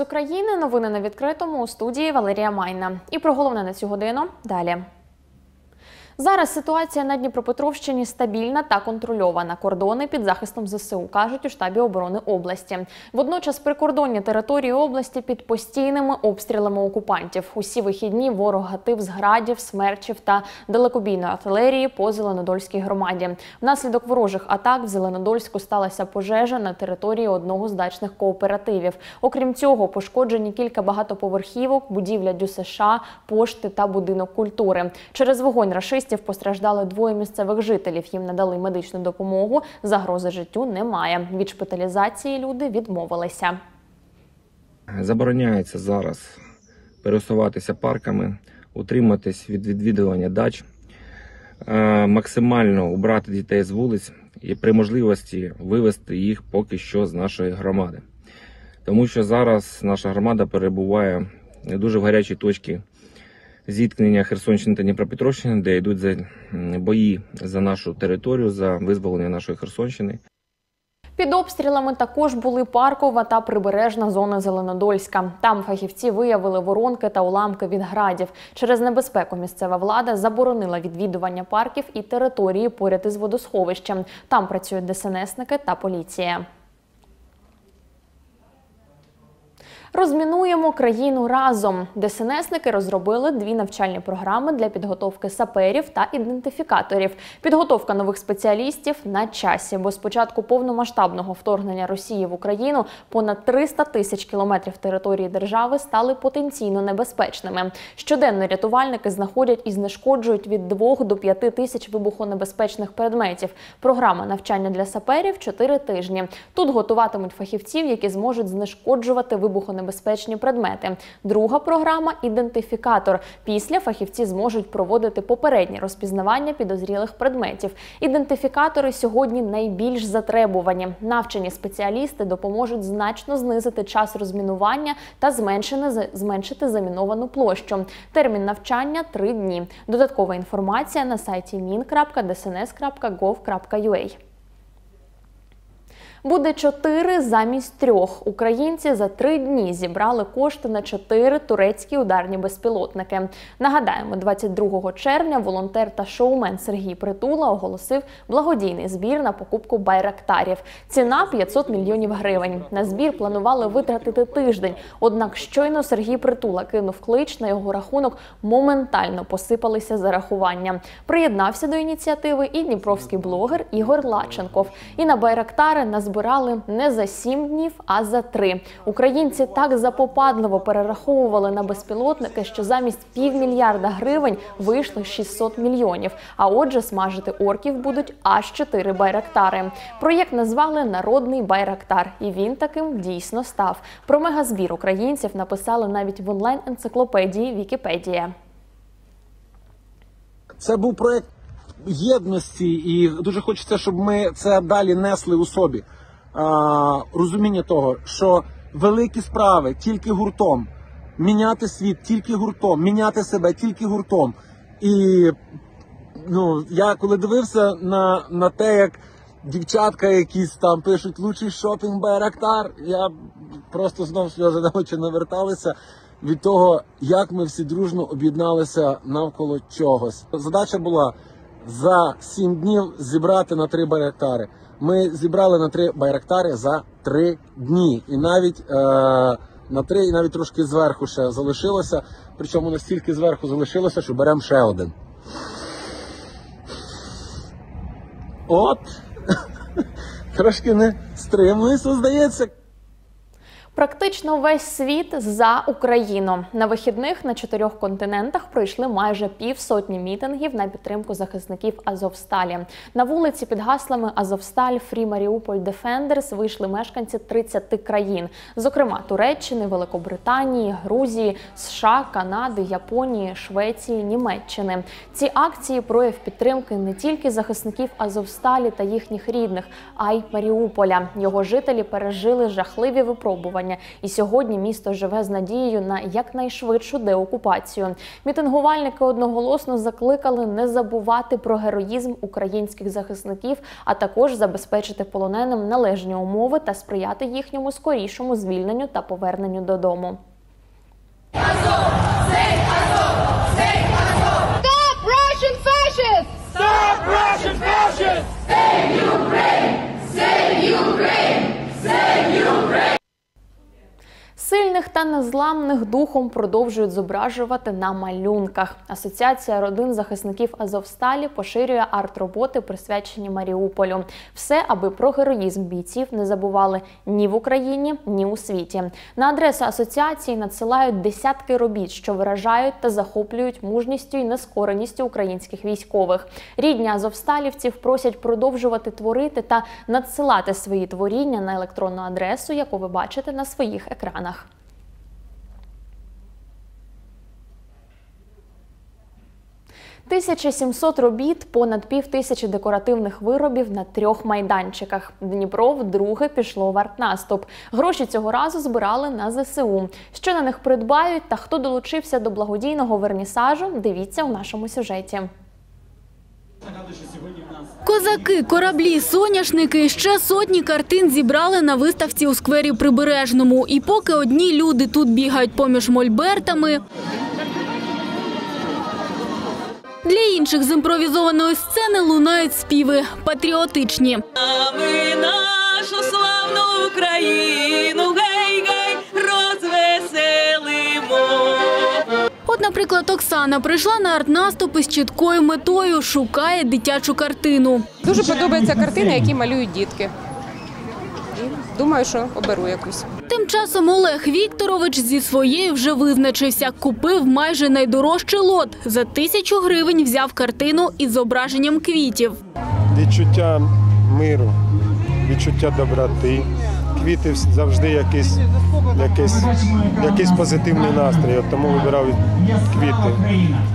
України. Новини на відкритому у студії Валерія Майна. І про головне на цю годину далі. Зараз ситуація на Дніпропетровщині стабільна та контрольована. Кордони під захистом ЗСУ кажуть у штабі оборони області. Водночас прикордонні території області під постійними обстрілами окупантів. Усі вихідні ворог гатив з градів, смерчів та далекобійної артилерії по Зеленодольській громаді. Внаслідок ворожих атак в Зеленодольську сталася пожежа на території одного з дачних кооперативів. Окрім цього, пошкоджені кілька багатоповерхівок, будівля ДЮСШ, пошти та будинок культури. Через вогонь рашистів постраждали двоє місцевих жителів. Їм надали медичну допомогу. Загрози життю немає. Від шпиталізації люди відмовилися. Забороняється зараз пересуватися парками, утриматись від відвідування дач, е, максимально убрати дітей з вулиць і при можливості вивести їх поки що з нашої громади. Тому що зараз наша громада перебуває дуже в гарячій точці зіткнення Херсонщини та Дніпропетровщини, де йдуть за- бої за нашу територію, за визволення нашої Херсонщини. Під обстрілами також були паркова та прибережна зона Зеленодольська. Там фахівці виявили воронки та уламки від градів. Через небезпеку місцева влада заборонила відвідування парків і території поряд із водосховищем. Там працюють ДСНСники та поліція. Розмінуємо країну разом. ДСНСники розробили дві навчальні програми для підготовки саперів та ідентифікаторів. Підготовка нових спеціалістів на часі, бо з початку повномасштабного вторгнення Росії в Україну понад 300 тисяч кілометрів території держави стали потенційно небезпечними. Щоденно рятувальники знаходять і знешкоджують від 2 до 5 тисяч вибухонебезпечних предметів. Програма навчання для саперів 4 тижні. Тут готуватимуть фахівців, які зможуть знешкоджувати вибухонебезпечні предмети. Друга програма ідентифікатор. Після фахівці зможуть проводити попереднє розпізнавання підозрілих предметів. Ідентифікатори сьогодні найбільш затребувані. Навчені спеціалісти допоможуть значно знизити час розмінування та зменшити заміновану площу. Термін навчання три дні. Додаткова інформація на сайті min.dsns.gov.ua. Буде чотири замість трьох. Українці за три дні зібрали кошти на чотири турецькі ударні безпілотники. Нагадаємо, 22 червня волонтер та шоумен Сергій Притула оголосив благодійний збір на покупку байрактарів. Ціна 500 мільйонів гривень. На збір планували витратити тиждень. Однак щойно Сергій Притула кинув клич на його рахунок. Моментально посипалися зарахування. Приєднався до ініціативи і дніпровський блогер Ігор Лаченков. І на байрактари назбирали не за сім днів, а за три. Українці так запопадливо перераховували на безпілотники, що замість півмільярда гривень вийшло 600 мільйонів. А отже, смажити орків будуть аж чотири байрактари. Проєкт назвали Народний байрактар, і він таким дійсно став. Про мегазбір українців написали навіть в онлайн-енциклопедії Вікіпедія. Це був проект єдності, і дуже хочеться, щоб ми це далі несли у собі. А, розуміння того, що великі справи тільки гуртом, міняти світ тільки гуртом, міняти себе тільки гуртом. І ну, я коли дивився на, на те, як дівчатка якісь там пишуть лучший шопінг Байрактар, я просто знов сльози на очі наверталися від того, як ми всі дружно об'єдналися навколо чогось. Задача була за сім днів зібрати на три байрактари. Ми зібрали на три байрактари за три дні, і навіть е, на три, і навіть трошки зверху ще залишилося. Причому настільки зверху залишилося, що беремо ще один. От трошки не стримуюся, здається. Практично весь світ за Україну на вихідних на чотирьох континентах пройшли майже півсотні мітингів на підтримку захисників Азовсталі. На вулиці під гаслами Азовсталь Free Mariupol Defenders вийшли мешканці 30 країн, зокрема Туреччини, Великобританії, Грузії, США, Канади, Японії, Швеції, Німеччини. Ці акції прояв підтримки не тільки захисників Азовсталі та їхніх рідних, а й Маріуполя. Його жителі пережили жахливі випробування утримання. І сьогодні місто живе з надією на якнайшвидшу деокупацію. Мітингувальники одноголосно закликали не забувати про героїзм українських захисників, а також забезпечити полоненим належні умови та сприяти їхньому скорішому звільненню та поверненню додому. Сильних та незламних духом продовжують зображувати на малюнках. Асоціація родин захисників Азовсталі поширює арт-роботи, присвячені Маріуполю. Все, аби про героїзм бійців не забували ні в Україні, ні у світі. На адресу асоціації надсилають десятки робіт, що виражають та захоплюють мужністю і нескореністю українських військових. Рідні азовсталівців просять продовжувати творити та надсилати свої творіння на електронну адресу, яку ви бачите на своїх екранах. 1700 робіт, понад пів тисячі декоративних виробів на трьох майданчиках. Дніпро вдруге пішло в артнаступ. Гроші цього разу збирали на ЗСУ. Що на них придбають та хто долучився до благодійного вернісажу, дивіться у нашому сюжеті. Козаки, кораблі, соняшники ще сотні картин зібрали на виставці у сквері Прибережному. І поки одні люди тут бігають поміж мольбертами, для інших з імпровізованої сцени лунають співи патріотичні. Ми нашу славну Україну гей-гей розвеселимо. От, наприклад, Оксана прийшла на арт-наступ із чіткою метою, шукає дитячу картину. Дуже подобаються картини, які малюють дітки. Думаю, що оберу якусь. Тим часом Олег Вікторович зі своєю вже визначився. Купив майже найдорожчий лот. За тисячу гривень взяв картину із зображенням квітів. відчуття миру, відчуття доброти. Квіти завжди якийсь, якийсь, якийсь позитивний настрій. Тому вибирав квіти.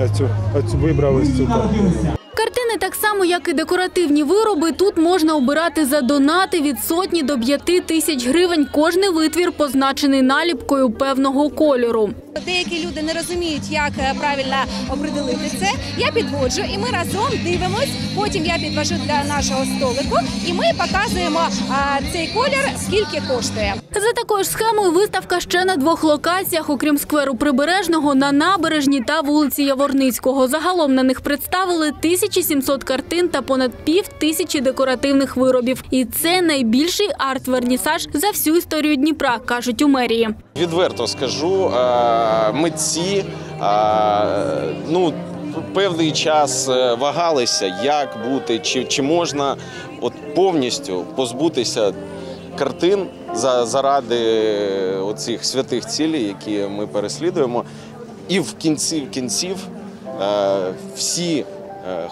Я цю, оцю, вибрав ось цю картину. Картини, так само як і декоративні вироби, тут можна обирати за донати від сотні до п'яти тисяч гривень. Кожний витвір позначений наліпкою певного кольору. Деякі люди не розуміють, як е, правильно определити це. Я підводжу, і ми разом дивимось. Потім я підвожу для нашого столику, і ми показуємо а, цей колір, скільки коштує. За такою ж схемою виставка ще на двох локаціях, окрім скверу Прибережного, на набережні та вулиці Яворницького. Загалом на них представили 1700 картин та понад пів тисячі декоративних виробів. І це найбільший арт-вернісаж за всю історію Дніпра, кажуть у мерії. Відверто скажу, е, митці е, ну, певний час е, вагалися, як бути, чи, чи можна от повністю позбутися картин за, заради оцих святих цілей, які ми переслідуємо. І в кінці кінців всі,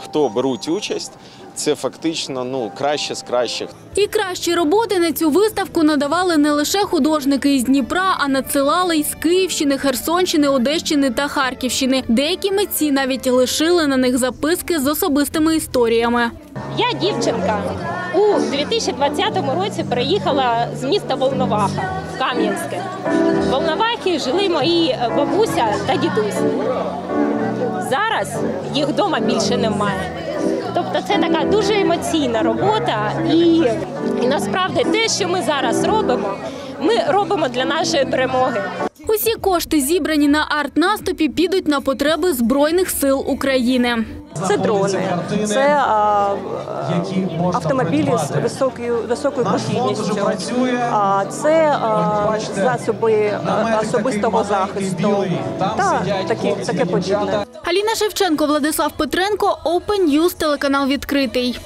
хто беруть участь, це фактично ну, краще з кращих. І кращі роботи на цю виставку надавали не лише художники із Дніпра, а надсилали із Київщини, Херсонщини, Одещини та Харківщини. Деякі митці навіть лишили на них записки з особистими історіями. Я дівчинка у 2020 році приїхала з міста Волноваха в Кам'янське. В Волновахі жили мої бабуся та дідусь. Зараз їх вдома більше немає. Тобто це така дуже емоційна робота, і, і насправді те, що ми зараз робимо, ми робимо для нашої перемоги. Усі кошти, зібрані на арт-наступі, підуть на потреби Збройних сил України. Це дрони, це а, автомобілі з високою високою прохідністю, а це а, засоби особистого захисту. та такі таке подібне. Аліна Шевченко, Владислав Петренко, Open News, телеканал відкритий.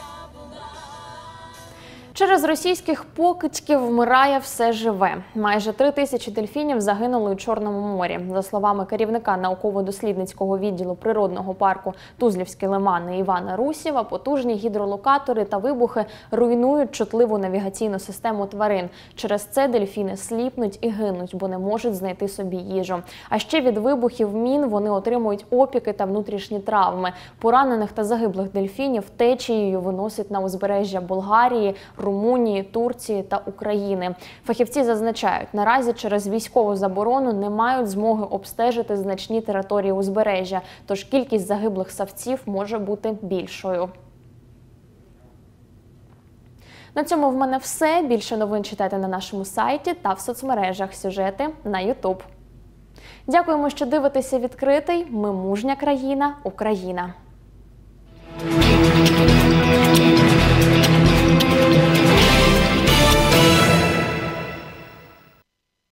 Через російських покидьків вмирає все живе. Майже три тисячі дельфінів загинули у Чорному морі. За словами керівника науково-дослідницького відділу природного парку Тузлівські лимани Івана Русєва, потужні гідролокатори та вибухи руйнують чутливу навігаційну систему тварин. Через це дельфіни сліпнуть і гинуть, бо не можуть знайти собі їжу. А ще від вибухів мін вони отримують опіки та внутрішні травми. Поранених та загиблих дельфінів течією виносять на узбережжя Болгарії, Румунії, Турції та України. Фахівці зазначають, наразі через військову заборону не мають змоги обстежити значні території узбережжя, тож кількість загиблих савців може бути більшою. На цьому в мене все. Більше новин читайте на нашому сайті та в соцмережах. Сюжети на Ютуб. Дякуємо, що дивитеся відкритий. Ми мужня країна, Україна.